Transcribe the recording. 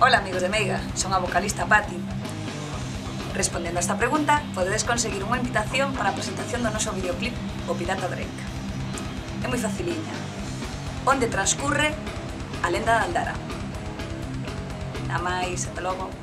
Ola, amigos de Meiga, son a vocalista Patti. Respondendo a esta pregunta, podedes conseguir unha invitación para a presentación do noso videoclip O Pirata Drake. É moi faciliña. Onde transcurre a lenda de Aldara. Nada máis, ata logo.